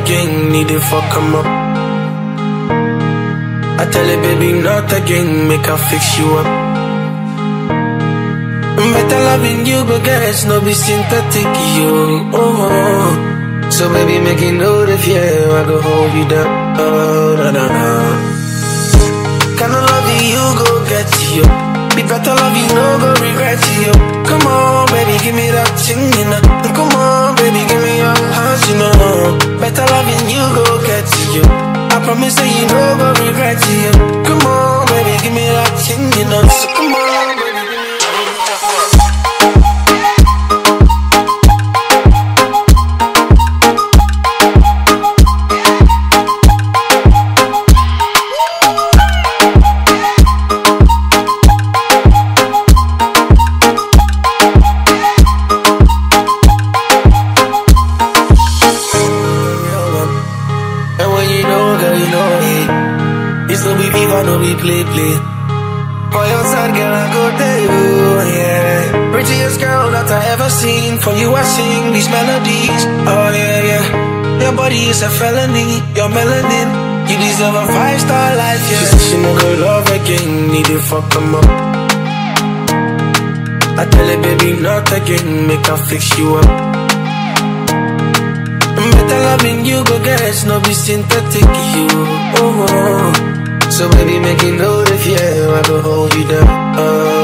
again, need it fuck come up. I tell her, baby, not again, make her fix you up. Better loving you, but guess no be synthetic, you. Oh, oh. So baby, make it know the fear, I go hold you down. Oh, na na na. Kind of love you, go get you. Be better love you, no go regret you. Promise that you go regret you. Come on, baby, give me that thing, you know. So come on, you know it. It's be viva, no be play, play. For your side, girl, I go there, you, yeah. Prettiest girl that I ever seen. For you, I sing these melodies. Oh, yeah, yeah. Your body is a felony. Your melanin. You deserve a five star life, yeah. She said she no go love again. Need it fuck 'em up. I tell her, baby, not again. Make her fix you up. Loving you, go guess, no be synthetic, you. Oh, oh. So baby, make it know the fear, I go hold you down. Oh,